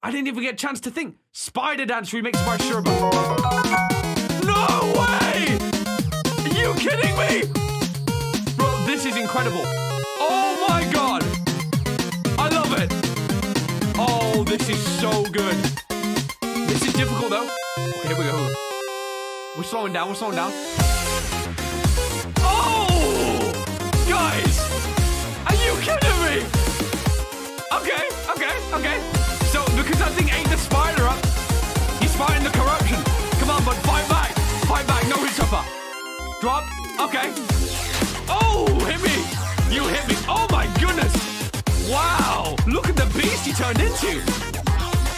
I didn't even get a chance to think. Spider Dance remix by Sherbet. No way! Are you kidding me? Bro, this is incredible. Oh my god. I love it. Oh, this is so good. This is difficult though. Okay, here we go. We're slowing down, we're slowing down. Oh! Guys! Are you kidding me? Okay, okay, okay. Because that thing ate the spider up, he's fighting the corruption. Come on, bud, fight back. Fight back, no hit upper. Drop. Okay. Oh, hit me. You hit me. Oh my goodness. Wow. Look at the beast he turned into.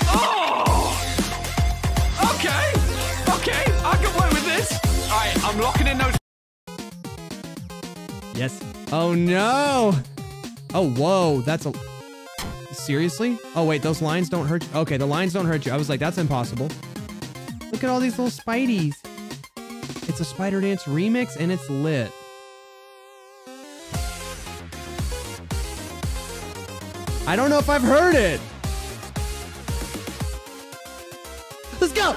Oh. Okay. Okay. I can work with this. All right, I'm locking in those. Yes. Oh no. Oh whoa, that's a. Seriously? Oh wait, those lines don't hurt you. Okay, the lines don't hurt you. I was like, that's impossible. Look at all these little spideys. It's a Spider Dance remix and it's lit. I don't know if I've heard it. Let's go.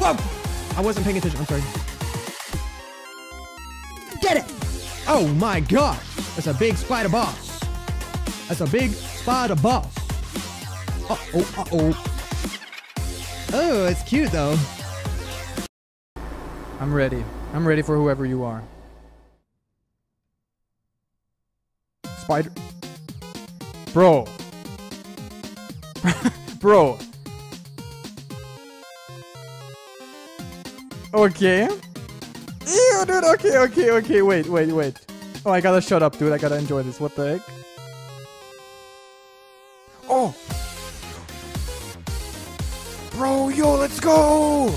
Whoa! I wasn't paying attention. I'm sorry. Get it! Oh my gosh! That's a big spider boss. That's a big spider boss. Uh oh, uh oh. Oh, it's cute though. I'm ready. I'm ready for whoever you are. Spider. Bro. Bro. Okay. Ew, dude. Okay, okay, okay. Wait, wait, wait. Oh, I gotta shut up, dude. I gotta enjoy this. What the heck? Oh. Bro, yo, let's go.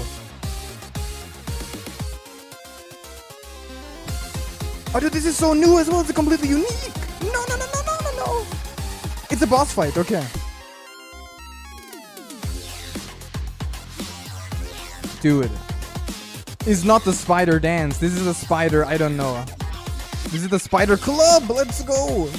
Oh, dude, this is so new as well. It's completely unique. No, no, no, no, no, no, no. It's a boss fight. Okay. Dude. It's not the spider dance. This is a spider. I don't know. This is the spider club. Let's go.